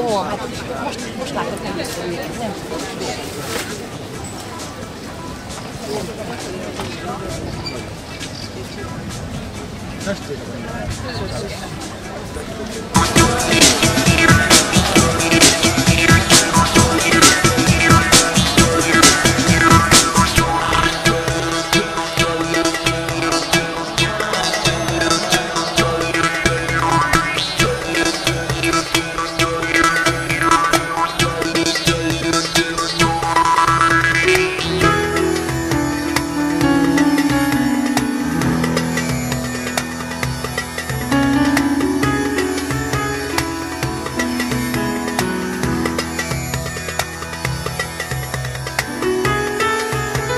Ó, hát most, most látok nem is nem Testvérem!